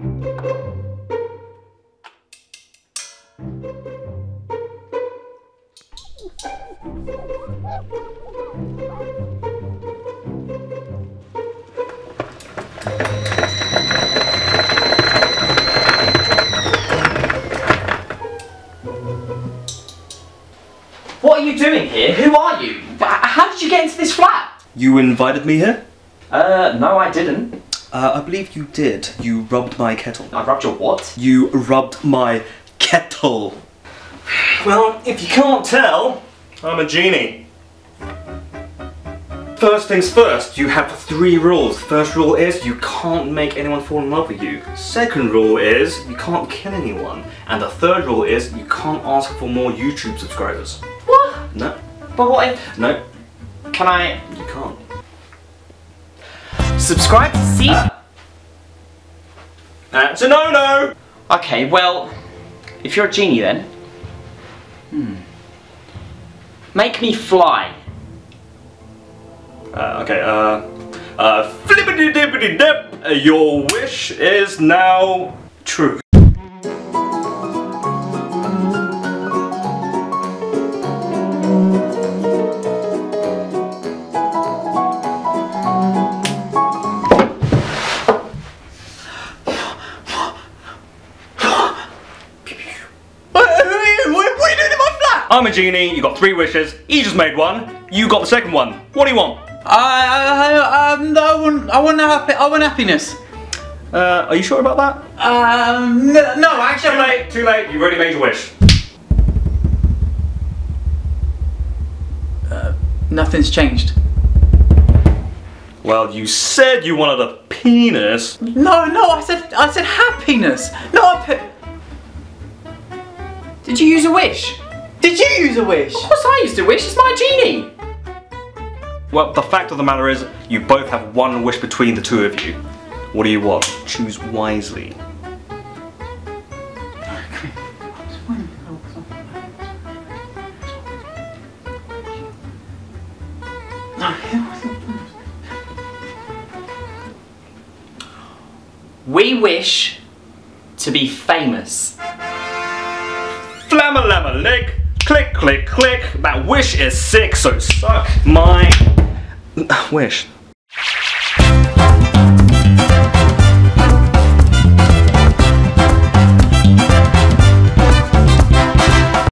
What are you doing here? Who are you? How did you get into this flat? You invited me here? Uh, no I didn't. Uh, I believe you did. You rubbed my kettle. I rubbed your what? You rubbed my kettle. Well, if you can't tell, I'm a genie. First things first, you have three rules. First rule is you can't make anyone fall in love with you. Second rule is you can't kill anyone. And the third rule is you can't ask for more YouTube subscribers. What? No, But what if... no, Can I... you can't. Subscribe to see... That's a no-no! Okay, well... If you're a genie then... Hmm... Make me fly. Uh, okay, uh, uh, flippity dippity dip, uh, your wish is now true. I'm a genie, you got three wishes, he just made one, you got the second one. What do you want? I, I, um, I want, I want, happy, I want happiness. Uh, are you sure about that? Um, no, no actually, Too late, too late, you've already made your wish. Uh, nothing's changed. Well, you said you wanted a penis. No, no, I said, I said happiness. Not a pe- Did you use a wish? Did you use a wish? Of course I used a wish, it's my genie! Well, the fact of the matter is, you both have one wish between the two of you. What do you want? Choose wisely. We wish to be famous. Flamma lamma lick, click click click. That wish is sick, so suck my wish.